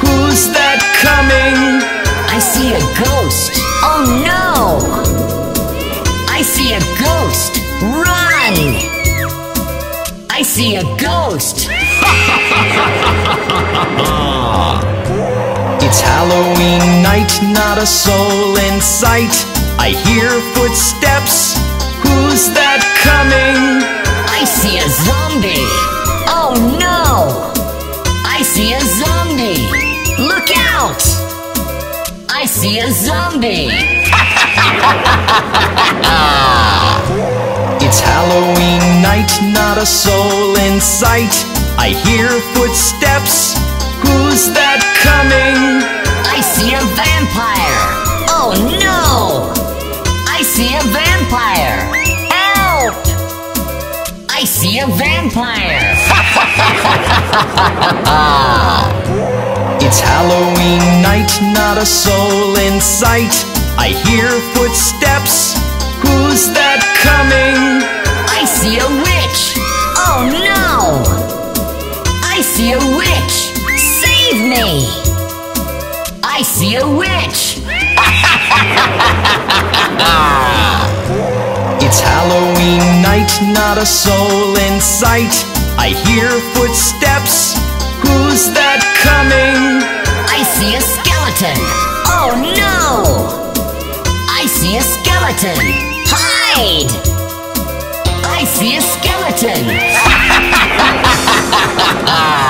Who's that coming? I see a ghost. Oh no! I see a ghost. Run! I see a ghost. It's Halloween night, not a soul in sight. I hear footsteps. Who's that coming? I see a zombie. Oh no! I see a zombie. Look out! I see a zombie. It's Halloween night, not a soul in sight. I hear footsteps. Who's that coming? I see a vampire. Oh no! I see a vampire. Help! I see a vampire. It's Halloween night, not a soul in sight. I hear footsteps. Who's that coming? I see a witch. Oh no! I see a witch. Save me! I see a witch. It's Halloween night, not a soul in sight. I hear footsteps. Who's that coming? I see a skeleton. Oh no! I see a skeleton. Hide! I see a skeleton.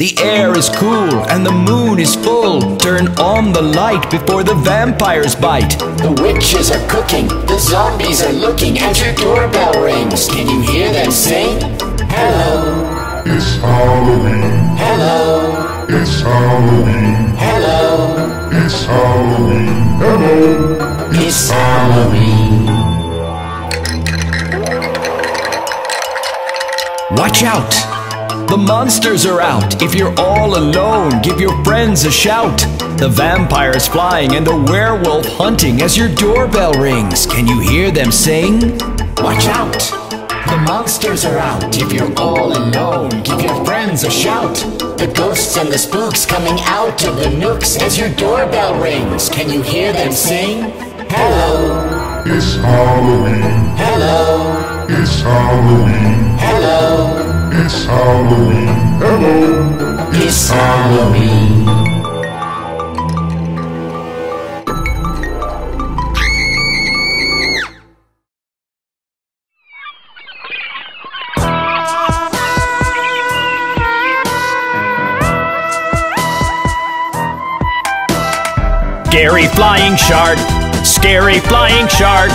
The air is cool and the moon is full. Turn on the light before the vampires bite. The witches are cooking, the zombies are looking, and your doorbell rings. Can you hear them sing? Hello, It's Halloween. hello, It's Halloween. hello. It's Halloween. Hello. It's Halloween. Watch out! The monsters are out. If you're all alone, give your friends a shout. The vampire's flying and the werewolf hunting as your doorbell rings. Can you hear them sing? Watch out! The monsters are out. If you're all alone, give your friends a shout. The ghosts and the spooks coming out of the nooks as your doorbell rings. Can you hear them sing? Hello, It's Halloween. hello, It's Halloween. hello. It's Halloween. Hello. It's Halloween. Scary flying shark, scary flying shark.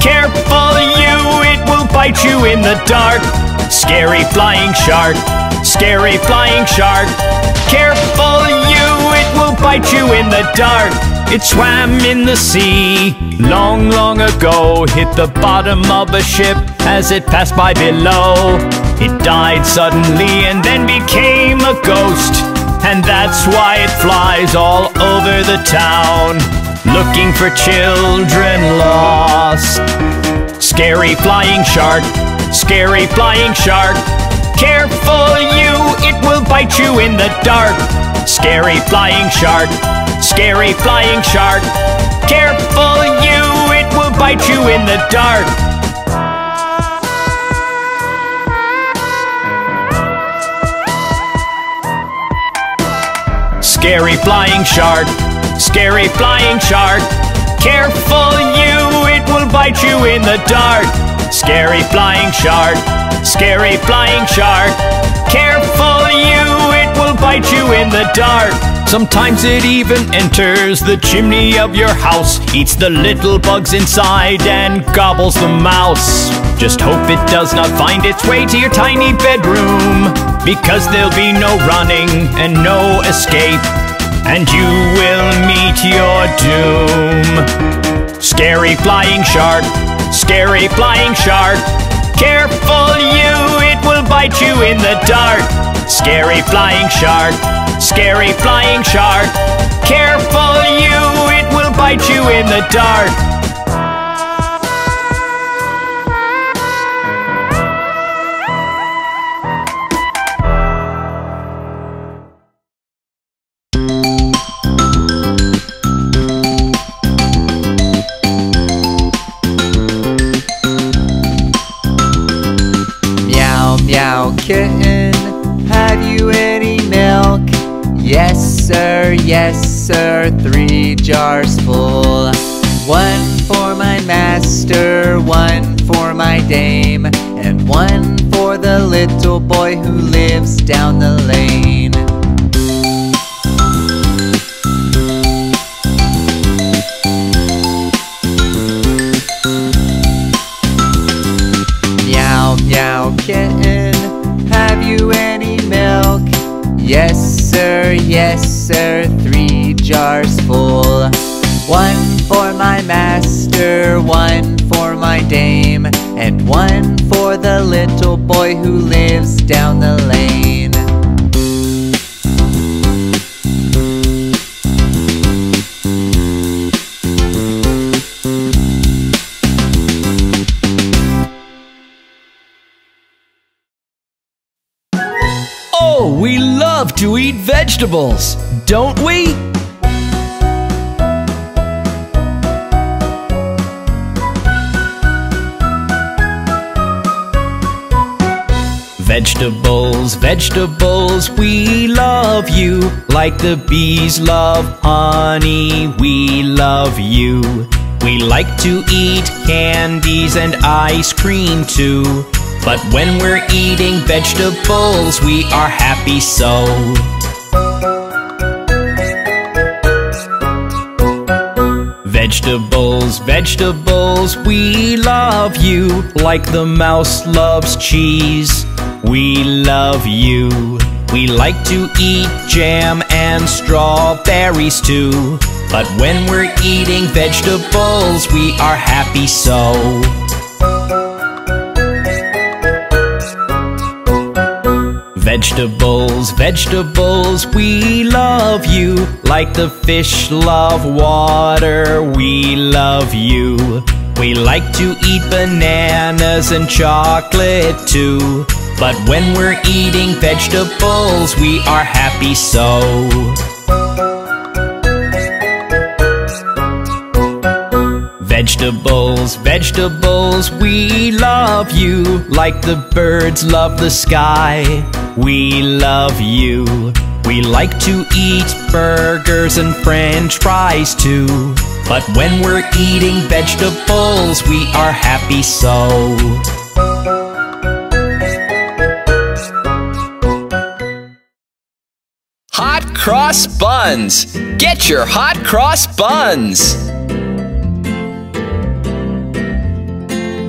Careful you, it will bite you in the dark. Scary flying shark, scary flying shark. Careful you, it will bite you in the dark. It swam in the sea long, long ago. Hit the bottom of a ship as it passed by below. It died suddenly and then became a ghost. And that's why it flies all over the town, looking for children lost. Scary flying shark, scary flying shark. Careful you, it will bite you in the dark. Scary flying shark, scary flying shark. Careful you, it will bite you in the dark. Scary flying shark, scary flying shark. Careful you, it will bite you in the dark. Scary flying shark, scary flying shark. Careful you, it will bite you in the dark. Sometimes it even enters the chimney of your house, eats the little bugs inside and gobbles the mouse. Just hope it does not find its way to your tiny bedroom, because there'll be no running and no escape, and you will meet your doom. Scary flying shark, scary flying shark. Careful you, it will bite you in the dark. Scary flying shark, scary flying shark. Careful you, it will bite you in the dark. Jars full. One for my master, one for my dame, and one for the little boy who lives down the lane. One for my dame, and one for the little boy who lives down the lane. Oh, we love to eat vegetables, don't we? Vegetables, vegetables, we love you. Like the bees love honey, we love you. We like to eat candies and ice cream too. But when we're eating vegetables, we are happy so. Vegetables, vegetables, we love you like the mouse loves cheese. We love you. We like to eat jam and strawberries too. But when we're eating vegetables, we are happy so. Vegetables, vegetables, we love you like the fish love water. We love you. We like to eat bananas and chocolate too. But when we're eating vegetables, we are happy so. Vegetables, vegetables, we love you like the birds love the sky. We love you. We like to eat burgers and french fries too. But when we're eating vegetables, we are happy so. Hot cross buns! Get your hot cross buns!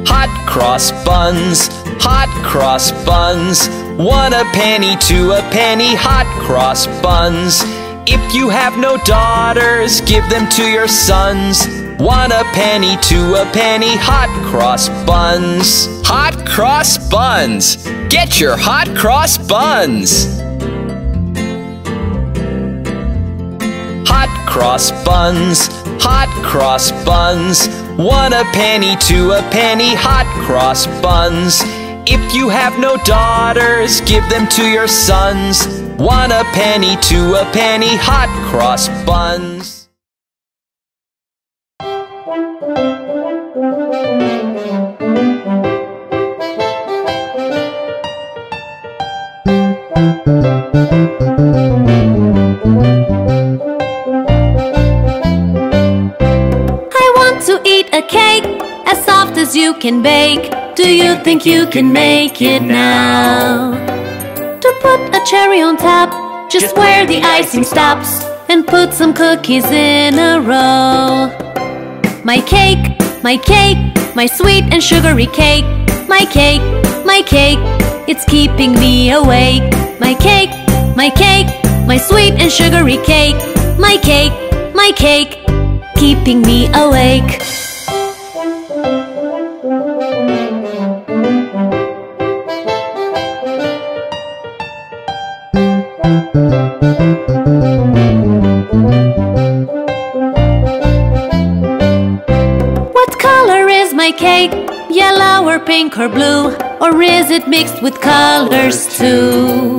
Hot cross buns, hot cross buns. One a penny, two a penny, hot cross buns. If you have no daughters, give them to your sons. One a penny, two a penny, hot cross buns. Hot cross buns! Get your hot cross buns! Hot cross buns, hot cross buns. One a penny, two a penny, hot cross buns. If you have no daughters, give them to your sons. One a penny, two a penny, hot cross buns. I want to eat a cake as soft as you can bake. Do you think you can make it now? To put a cherry on top, just where the icing stops, and put some cookies in a row. My cake, my cake, my sweet and sugary cake. My cake, my cake, it's keeping me awake. My cake, my cake, my sweet and sugary cake. My cake, my cake, keeping me awake. Yellow or pink or blue? Or is it mixed with colors too?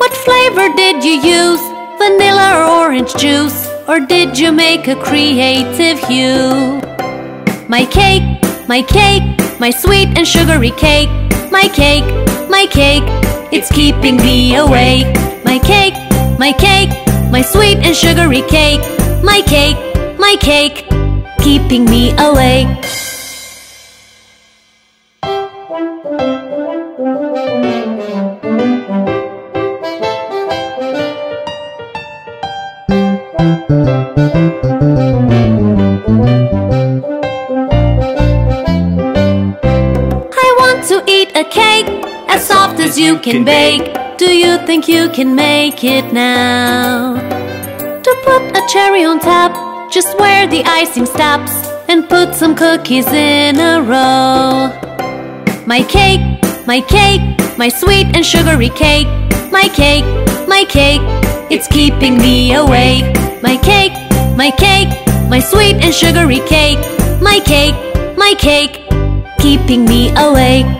What flavor did you use? Vanilla or orange juice? Or did you make a creative hue? My cake, my cake, my sweet and sugary cake. My cake, my cake, it's keeping me awake. My cake, my cake, my sweet and sugary cake. My cake, my cake, keeping me awake. As you can bake. Do you think you can make it now? To put a cherry on top, just where the icing stops, and put some cookies in a row. My cake, my cake, my sweet and sugary cake. My cake, my cake, it's keeping me awake. My cake, my cake, my sweet and sugary cake. My cake, my cake, keeping me awake.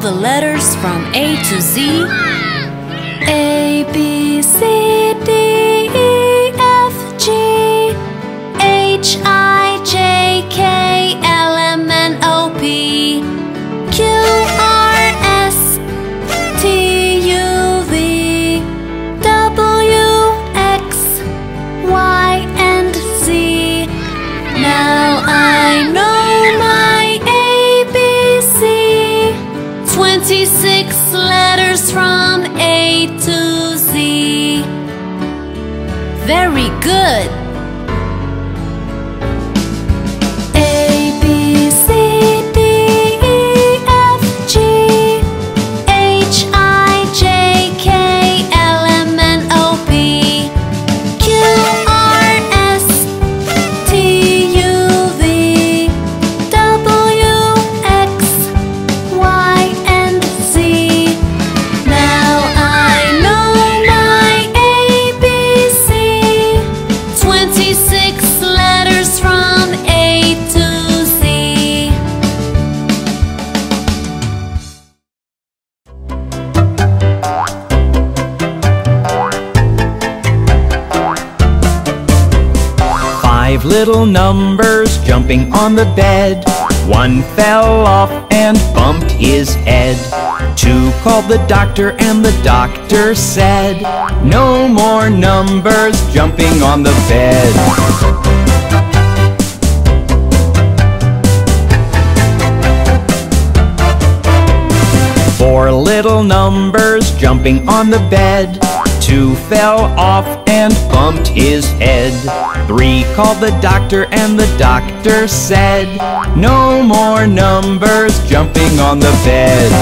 The letters from A to Z? A, B, C, little numbers jumping on the bed. One fell off and bumped his head. Two called the doctor, and the doctor said, No more numbers jumping on the bed. Four little numbers jumping on the bed. Two fell off and bumped his head. Three called the doctor, and the doctor said, No more numbers jumping on the bed.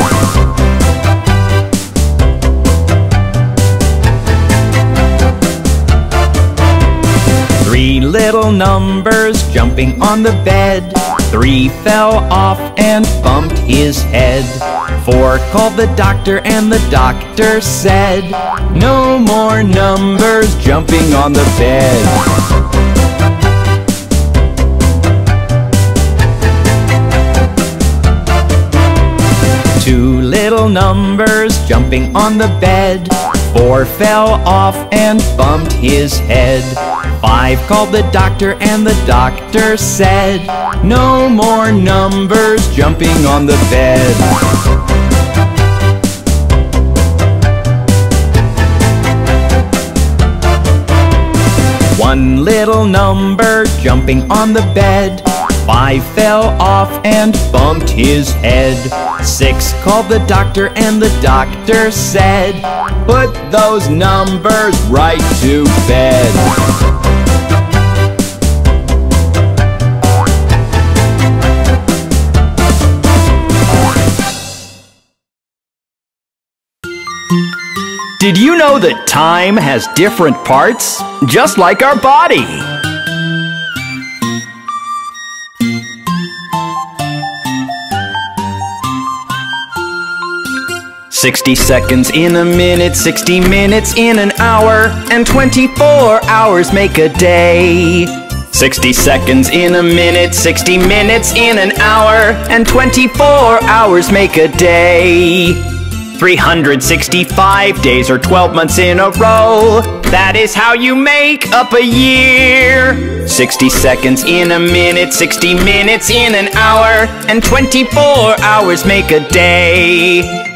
Three little numbers jumping on the bed. Three fell off and bumped his head. Four called the doctor, and the doctor said, No more numbers jumping on the bed. Two little numbers jumping on the bed. Four fell off and bumped his head. Five called the doctor, and the doctor said, No more numbers jumping on the bed. One little number jumping on the bed. Five fell off and bumped his head. Six called the doctor, and the doctor said, Put those numbers right to bed. Did you know that time has different parts? Just like our body. Sixty seconds in a minute, sixty minutes in an hour, and twenty-four hours make a day. 60 seconds in a minute, 60 minutes in an hour, and 24 hours make a day. 365 days or 12 months in a row. That is how you make up a year. 60 seconds in a minute, 60 minutes in an hour, and 24 hours make a day.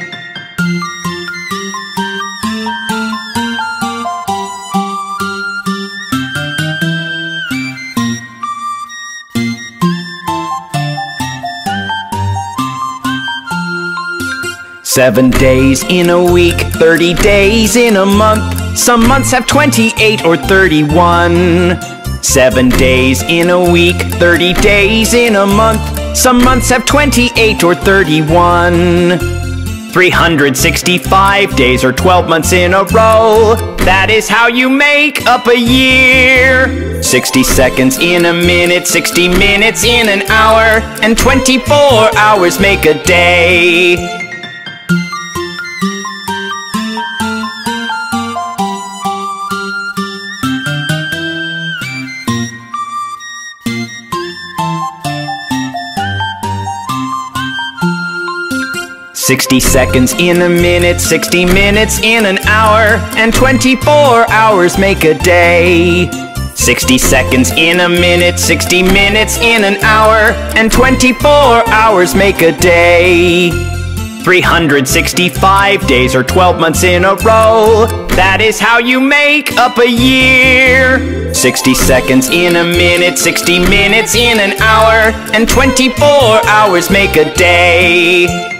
Seven days in a week, 30 days in a month. Some months have 28 or 31. Seven days in a week, 30 days in a month. Some months have 28 or 31. 365 days or 12 months in a row. That is how you make up a year. 60 seconds in a minute, 60 minutes in an hour, and 24 hours make a day. Sixty seconds in a minute, sixty minutes in an hour, and twenty-four hours make a day. Sixty seconds in a minute, sixty minutes in an hour, and twenty-four hours make a day. 365 days or 12 months in a row. That is how you make up a year. 60 seconds in a minute, 60 minutes in an hour, and 24 hours make a day.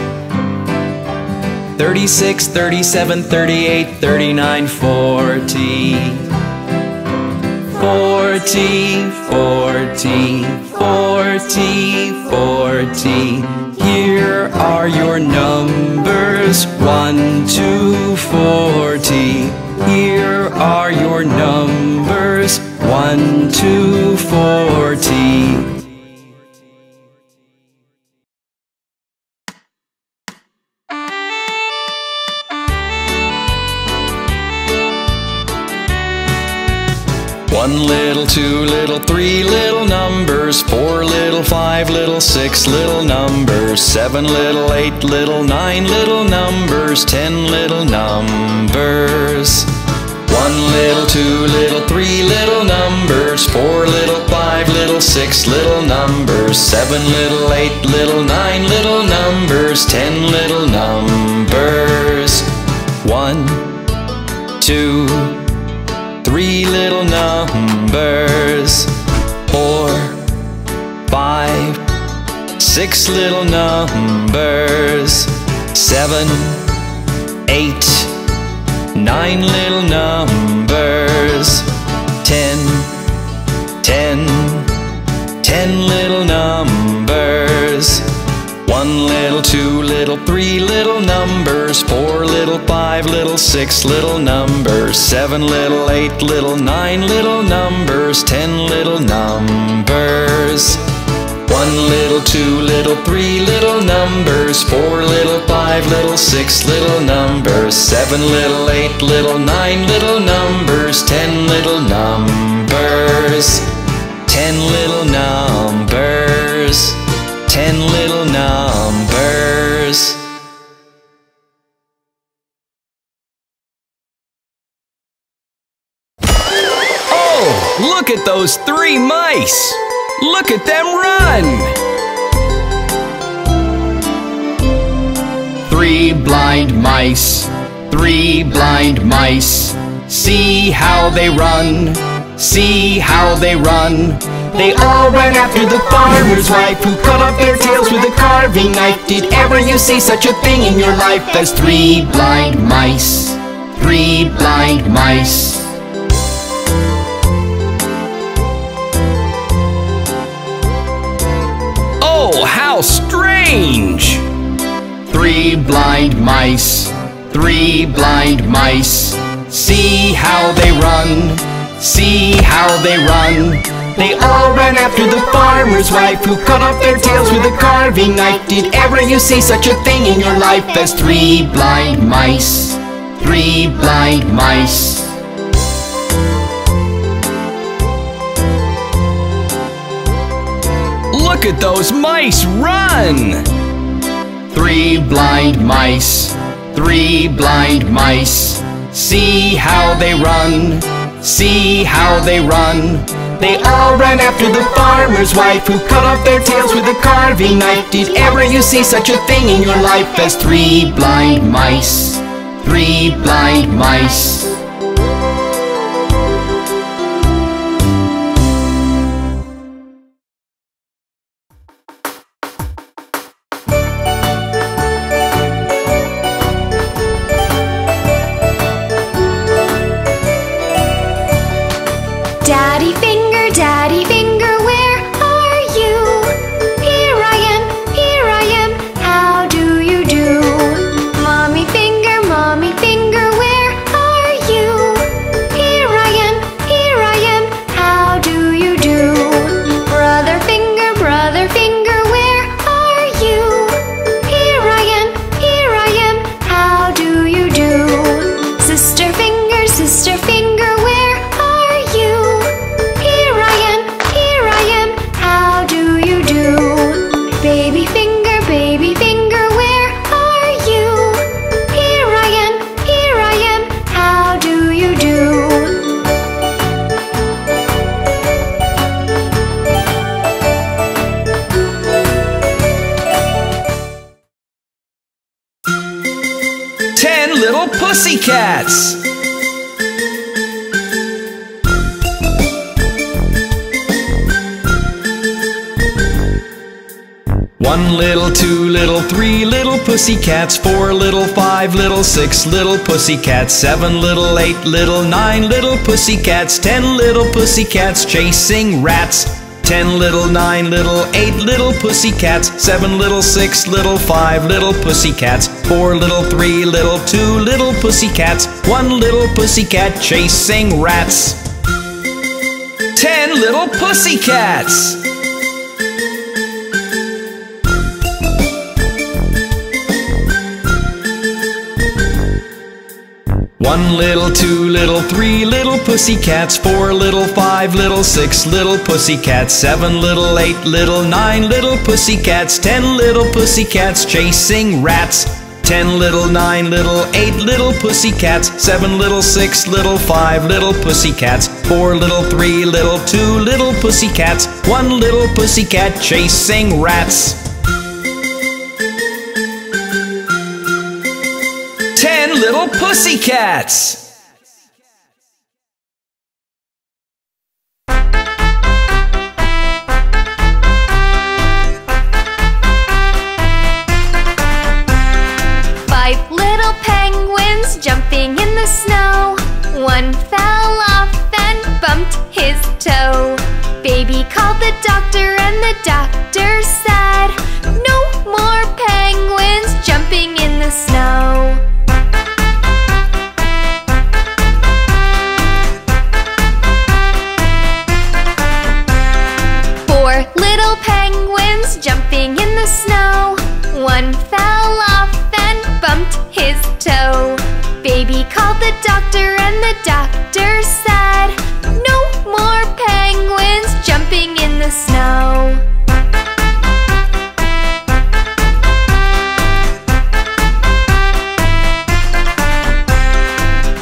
36, 37, 38, 39, 40, 40, 40, 40, 40. Here are your numbers 1 to 40. Here are your numbers 1 to little, two little, three little numbers, four little, five little, six little numbers, seven little, eight little, nine little numbers, ten little numbers. One little, two little, three little numbers, four little, five little, six little numbers, seven little, eight little, nine little numbers, ten little numbers. One, two, three little numbers, four, five, six little numbers, seven, eight, nine little numbers, ten, one little, two little, three little numbers, four little, five little, six little numbers, seven little, eight little, nine little numbers, ten little numbers. One little, two little, three little numbers, four little, five little, six little numbers, seven little, eight little, nine little numbers, ten little numbers. Ten little numbers. Numbers. Oh, look at those three mice! Look at them run! Three blind mice, three blind mice. See how they run, see how they run. They all ran after the farmer's wife who cut off their tails with a carving knife. Did ever you see such a thing in your life as three blind mice? Three blind mice. Oh, how strange! Three blind mice, three blind mice. See how they run, see how they run. They all ran after the farmer's wife who cut off their tails with a carving knife. Did ever you see such a thing in your life as three blind mice? Three blind mice. Look at those mice run! Three blind mice, three blind mice. See how they run, see how they run. They all ran after the farmer's wife who cut off their tails with a carving knife. Did ever you see such a thing in your life as three blind mice? Three blind mice. Pussycats, four little, five little, six little pussycats, seven little, eight little, nine little pussycats, ten little pussycats chasing rats. Ten little, nine little, eight little pussycats, seven little, six little, five little pussycats, four little, three little, two little pussycats, one little pussycat chasing rats. Ten little pussycats! One little, two little, three little pussycats, four little, five little, six little pussy pussycats, seven little, eight little, nine little pussycats, ten little pussycats chasing rats. Ten little, nine little, eight little pussycats, seven little, six little, five little pussycats, four little, three little, two little pussy pussycats, one little pussycat chasing rats. Pussycats! Five little penguins jumping in the snow. One fell off and bumped his toe. Baby called the doctor, and the doctor said, No more penguins. jumping in the snow. Jumping in the snow. One fell off and bumped his toe. Baby called the doctor, and the doctor said, No more penguins jumping in the snow.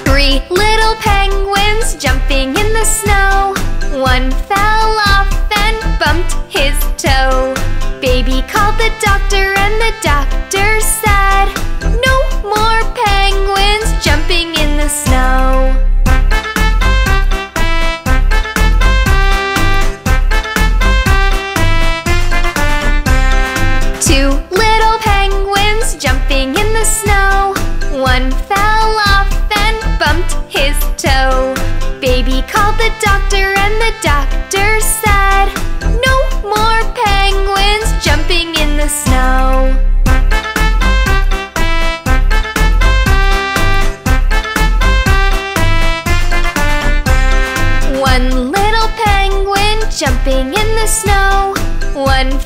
Three little penguins jumping in the snow. One fell off and bumped his toe. Baby called the doctor, and the doctor said, No more penguins jumping in the snow. Two little penguins jumping in the snow. One fell off and bumped his toe. Baby called the doctor, and the doctor said, No more penguins in the snow. One little penguin jumping in the snow. One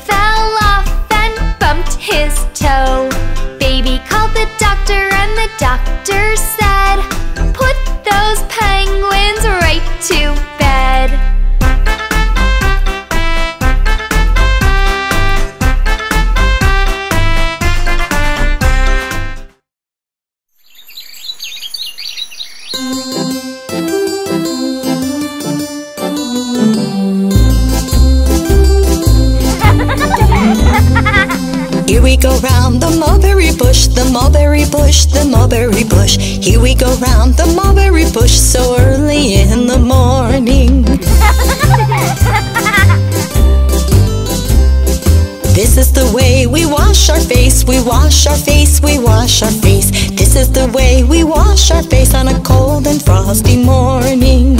wash our face on a cold and frosty morning.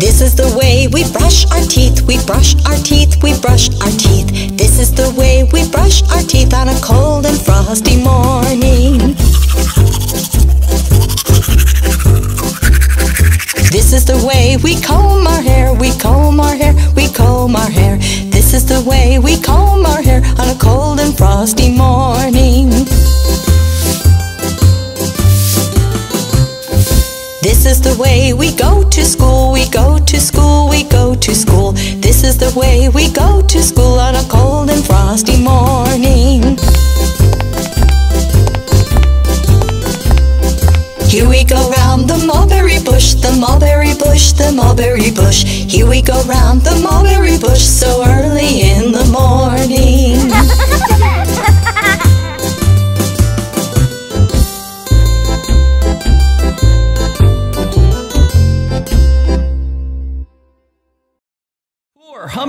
This is the way we brush our teeth, we brush our teeth, we brush our teeth. This is the way we brush our teeth on a cold and frosty morning. This is the way we comb our hair, we comb our hair, we comb our hair. This is the way we comb our hair on a cold and frosty morning. The way we go to school, we go to school, we go to school. This is the way we go to school on a cold and frosty morning. Here we go round the mulberry bush, the mulberry bush, the mulberry bush. Here we go round the mulberry bush so early in the morning.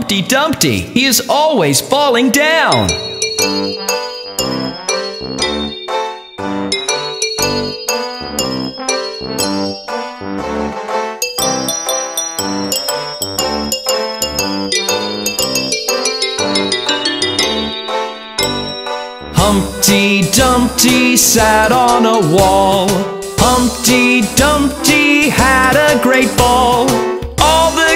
Humpty Dumpty, he is always falling down. Humpty Dumpty sat on a wall. Humpty Dumpty had a great ball.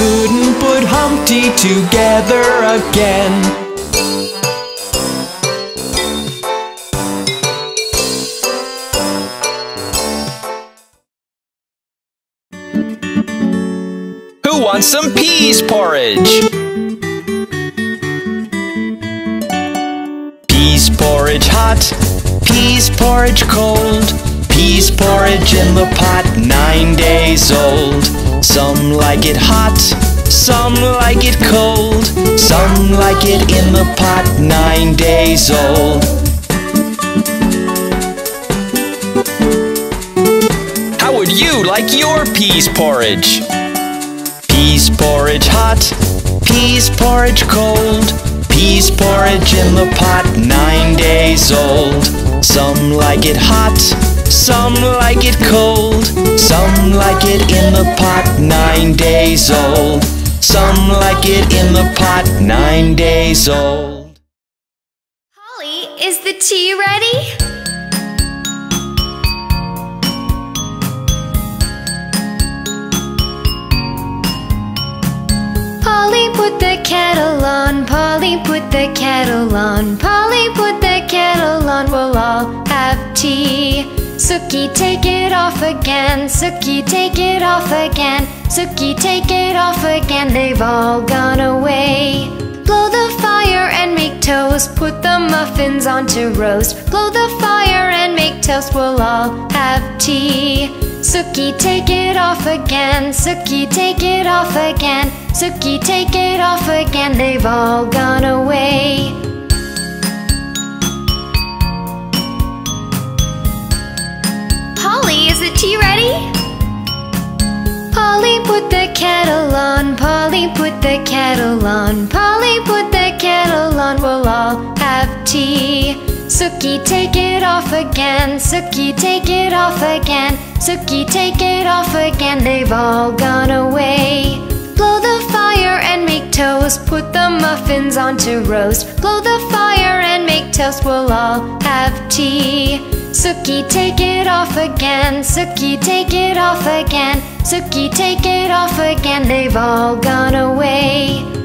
couldn't put Humpty together again. Who wants some peas porridge? Peas porridge hot, peas porridge cold, peas porridge in the pot nine days old. Some like it hot, some like it cold. Some like it in the pot, nine days old. How would you like your peas porridge? Peas porridge hot, peas porridge cold. Peas porridge in the pot, nine days old. Some like it hot, some like it cold. Some like it in the pot, nine days old. Some like it in the pot, nine days old. Holly, is the tea ready? Polly put the kettle on, Polly put the kettle on, Sukey, take it off again, Sukey, take it off again, Sukey, take it off again, they've all gone away. Blow the fire and make toast, put the muffins on to roast. Blow the fire and make toast, we'll all have tea. Sukey, take it off again, Sukey, take it off again, Sukey, take it off again, they've all gone away. Tea ready? Polly put the kettle on, Polly put the kettle on, Polly put the kettle on, we'll all have tea. Sukey, take it off again, Sukey, take it off again, Sukey, take it off again, they've all gone away. Blow the fire and make toast, put the muffins on to roast. Blow the fire we'll all have tea. Sukey, take it off again, Sukey, take it off again, Sukey, take it off again, they've all gone away.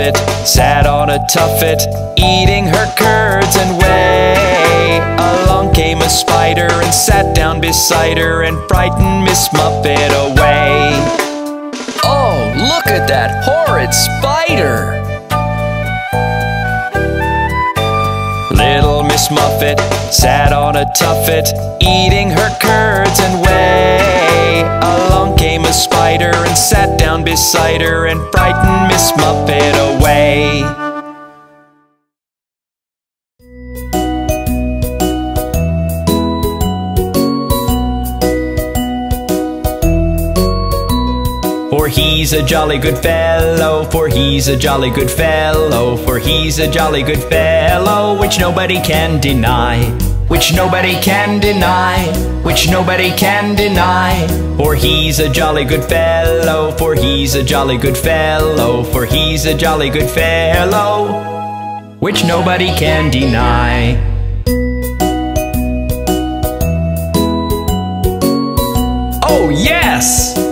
Muffet sat on a tuffet, eating her curds and whey. Along came a spider and sat down beside her and frightened Miss Muffet away. Oh, look at that horrid spider! Little Miss Muffet sat on a tuffet, eating her curds and whey. Along came a spider and sat down beside her and frightened Miss Muffet away. For he's a jolly good fellow, for he's a jolly good fellow, for he's a jolly good fellow, which nobody can deny, which nobody can deny, which nobody can deny. For he's a jolly good fellow, for he's a jolly good fellow, for he's a jolly good fellow, which nobody can deny. Oh, yes!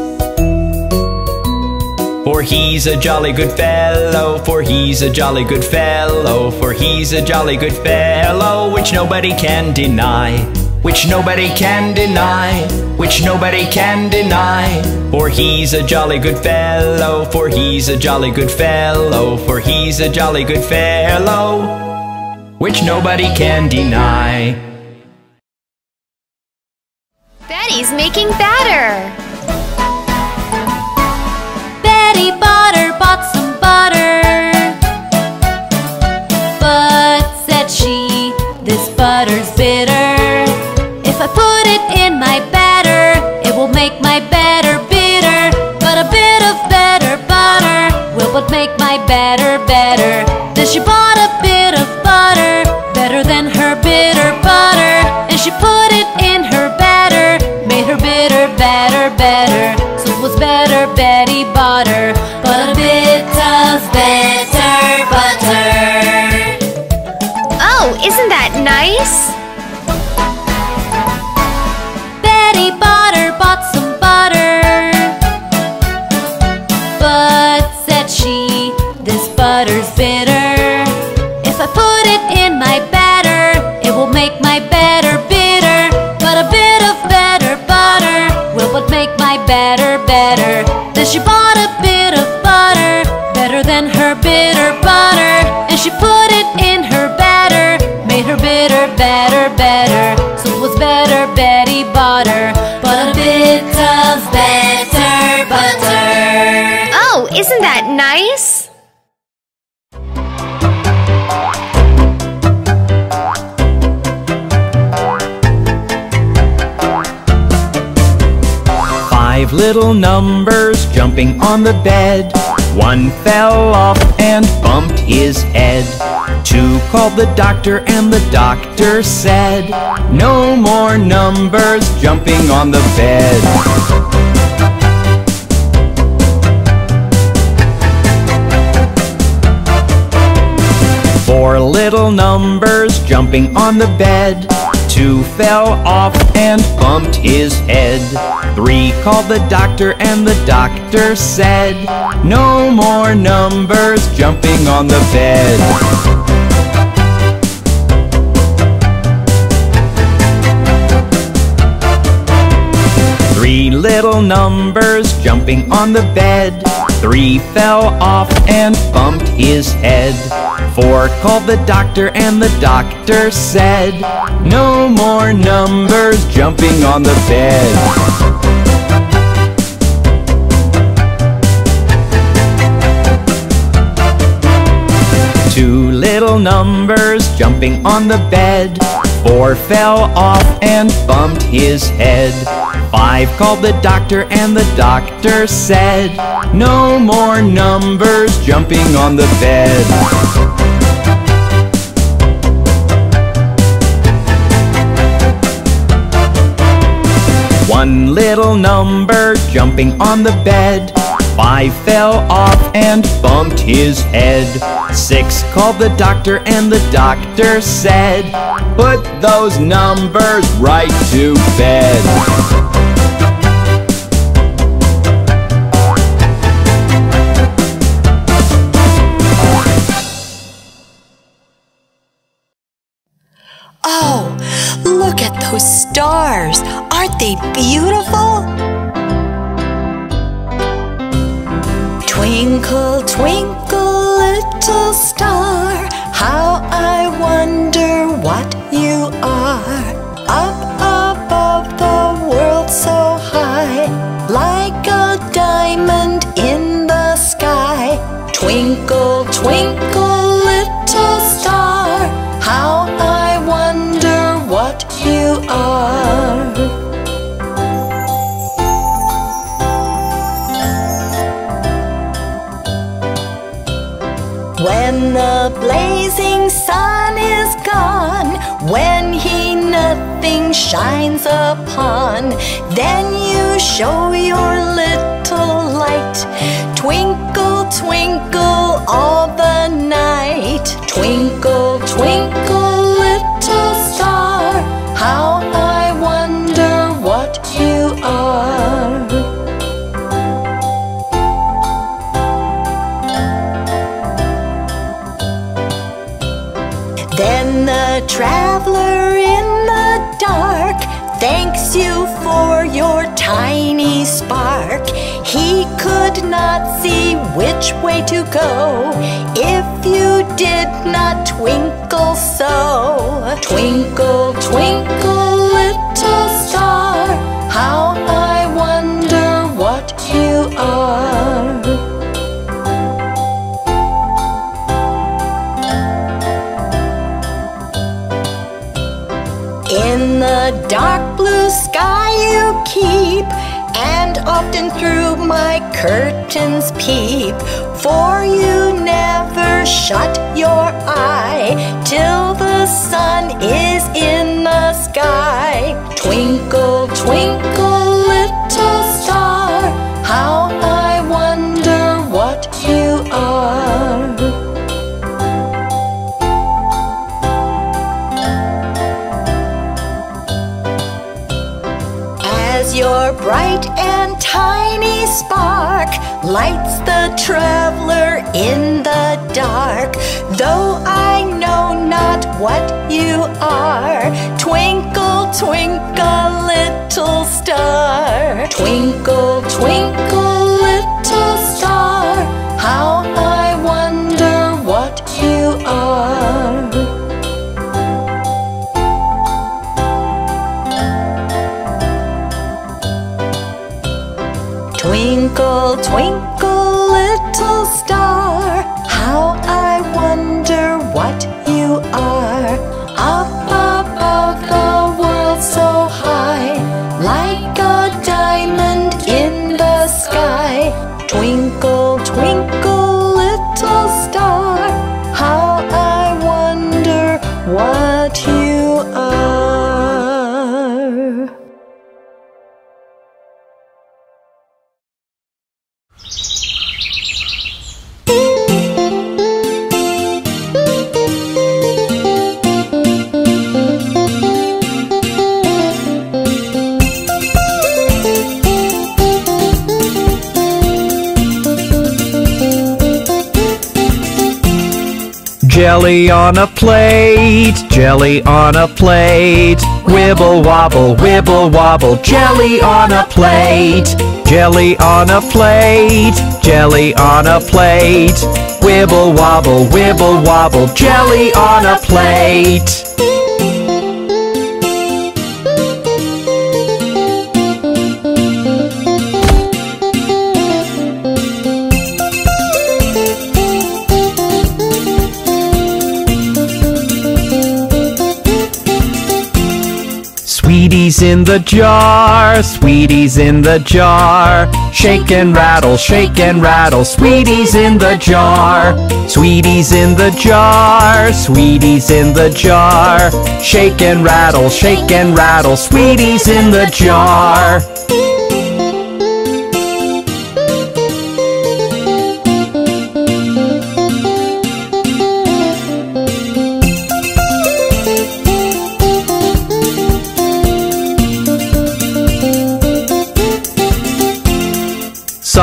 For he's a jolly good fellow, for he's a jolly good fellow, for he's a jolly good fellow, which nobody can deny, which nobody can deny, which nobody can deny. For he's a jolly good fellow, for he's a jolly good fellow, for he's a jolly good fellow, which nobody can deny. Betty's making batter. Some butter. But said she, this butter's bitter. If I put it in my batter, it will make my batter bitter. But a bit of better butter will but make my batter better. Then she bought a bit of butter, better than her bitter butter. And she put it in her isn't that nice? Five little numbers jumping on the bed. One fell off and bumped his head. Two called the doctor and the doctor said, No more numbers jumping on the bed. Little numbers jumping on the bed. Two fell off and bumped his head. Three called the doctor and the doctor said, No more numbers jumping on the bed. Little numbers jumping on the bed. Three fell off and bumped his head. Four called the doctor and the doctor said, No more numbers jumping on the bed. Two little numbers jumping on the bed. Four fell off and bumped his head. Five called the doctor and the doctor said, No more numbers jumping on the bed. One little number jumping on the bed. Five fell off and bumped his head. Six called the doctor and the doctor said, Put those numbers right to bed. Oh, look at those stars. Aren't they beautiful? Twinkle, twinkle, little star, how I wonder what you are. Up above the world so high, like a diamond in the sky. Twinkle, twinkle, are. When the blazing sun is gone, when he nothing shines upon, then you show your little light. Twinkle, twinkle all the night. Twinkle, twinkle, little star, how could not see which way to go if you did not twinkle so. Twinkle, twinkle, little star, how I wonder what you are. In the dark blue sky you keep, often through my curtains peep. For you never shut your eye till the sun is in the sky. Twinkle, twinkle, spark lights the traveler in the dark. Though I know not what you are, twinkle, twinkle, little star. Twinkle, twinkle. Twinkle, twinkle, Jelly on a plate, jelly on a plate. Wibble wobble, wibble wobble, jelly on a plate. Jelly on a plate, jelly on a plate. Wibble wobble, wibble wobble, jelly on a plate. Sweeties in the jar, sweeties in the jar. Shake and rattle, shake and rattle, sweeties in the jar. Sweeties in the jar, sweeties in the jar. Shake and rattle, shake and rattle, sweeties in the jar.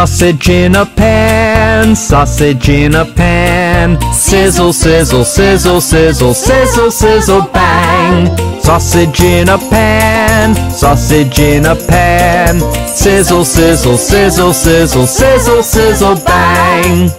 Sausage in a pan, sausage in a pan. Sizzle, sizzle, sizzle, sizzle, sizzle, sizzle, bang. Sausage in a pan, sausage in a pan. Sizzle, sizzle, sizzle, sizzle, sizzle, sizzle, bang.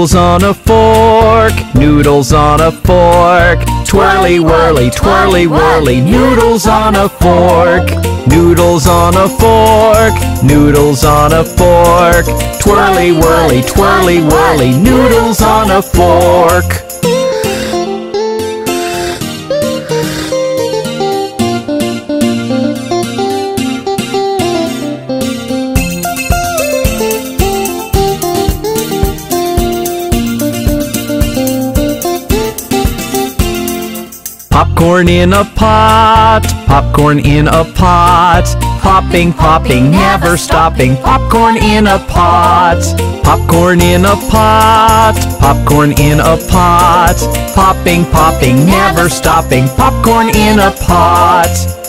Noodles on a fork, noodles on a fork. Twirly whirly, twirly whirly, noodles on a fork. Noodles on a fork, noodles on a fork. Twirly whirly, twirly whirly, noodles on a fork. Popcorn in a pot, popcorn in a pot. Popping, popping, never stopping. Popcorn in a pot. Popcorn in a pot, popcorn in a pot. Popping, popping, never stopping. Popcorn in a pot.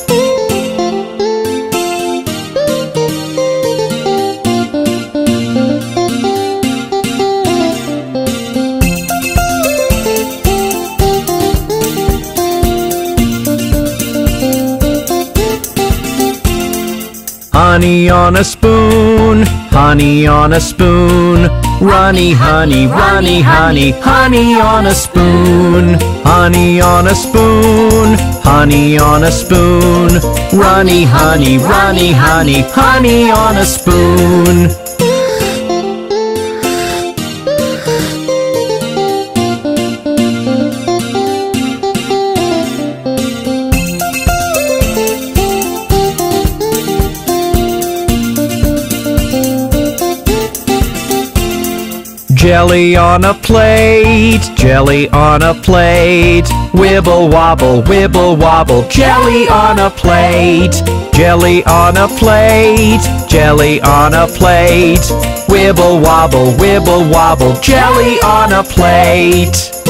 Honey on a spoon, honey on a spoon. Runny honey, runny honey, honey on a spoon. Honey on a spoon, honey on a spoon. Runny honey, runny honey, honey on a spoon. Jelly on a plate, jelly on a plate. Wibble wobble, wibble wobble, jelly on a plate. Jelly on a plate, jelly on a plate. Wibble wobble, wibble wobble, jelly on a plate.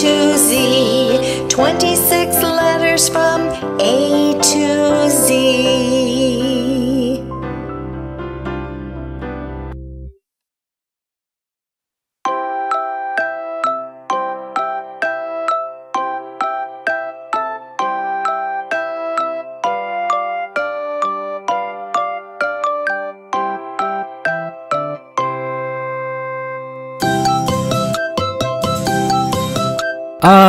to Z. 26 letters from A to Z.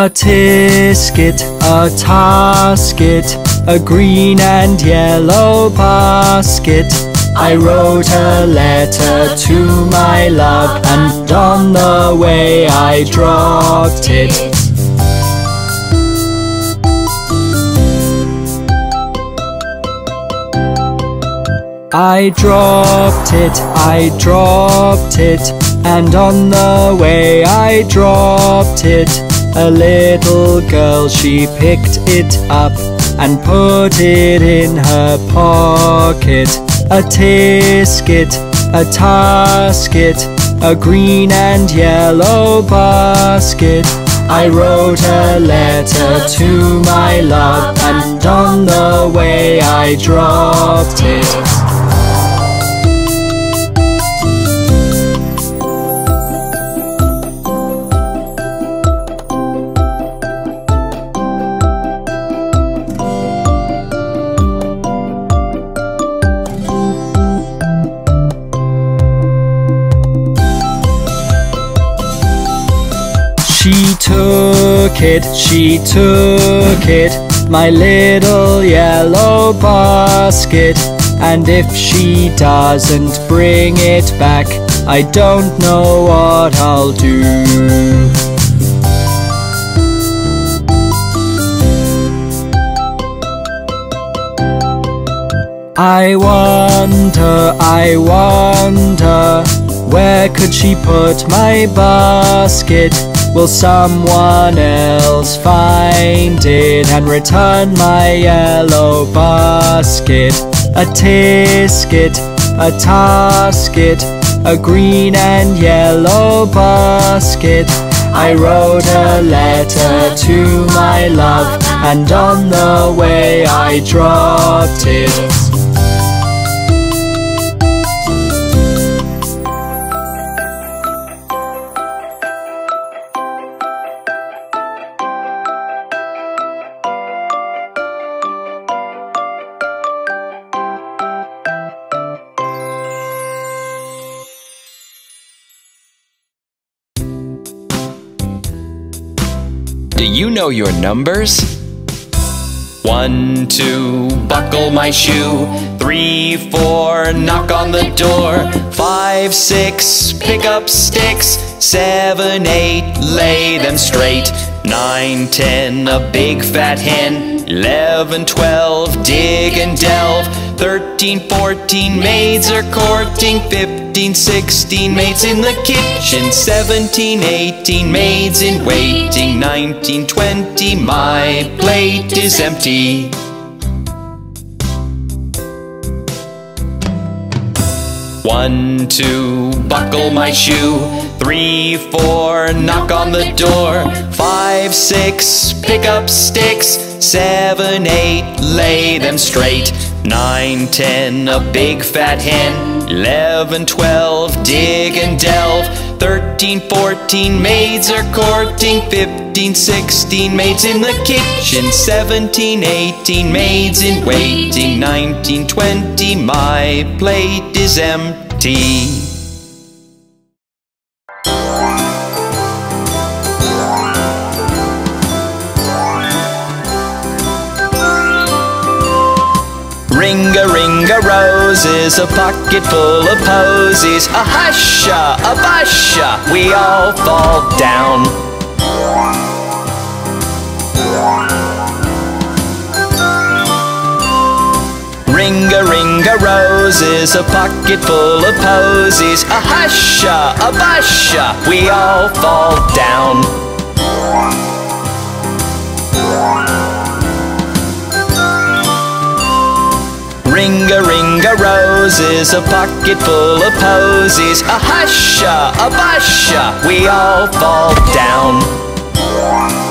a tisket, a tasket, a green and yellow basket. I wrote a letter to my love, and on the way I dropped it. I dropped it, I dropped it, and on the way I dropped it. A little girl, she picked it up and put it in her pocket. A tisket, a tasket, a green and yellow basket. I wrote a letter to my love, and on the way I dropped it. She took it, she took it, my little yellow basket. And if she doesn't bring it back, I don't know what I'll do. I wonder, I wonder, where could she put my basket? Will someone else find it and return my yellow basket? A tisket, a tasket, a green and yellow basket. I wrote a letter to my love, and on the way I dropped it. You know your numbers? One, two, buckle my shoe. Three, four, knock on the door. Five, six, pick up sticks. Seven, eight, lay them straight. Nine, ten, a big fat hen. Eleven, twelve, dig and delve. Thirteen, fourteen, maids are courting. Fifteen, sixteen, maids in the kitchen. Seventeen, eighteen, maids in waiting. Nineteen, twenty, my plate is empty. One, two, buckle my shoe. Three, four, knock on the door. Five, six, pick up sticks. Seven, eight, lay them straight. Nine, ten, a big fat hen. Eleven, twelve, dig and delve. Thirteen, fourteen, maids are courting. Fifteen, sixteen, maids in the kitchen. Seventeen, eighteen, maids in waiting. Nineteen, twenty, my plate is empty. Ring a ring a roses, a pocket full of posies. A husha, a busha, we all fall down. Ring a ring a roses, a pocket full of posies. A husha, a busha, we all fall down. Ring a ring a roses, a pocket full of posies, a husha, a busha, we all fall down.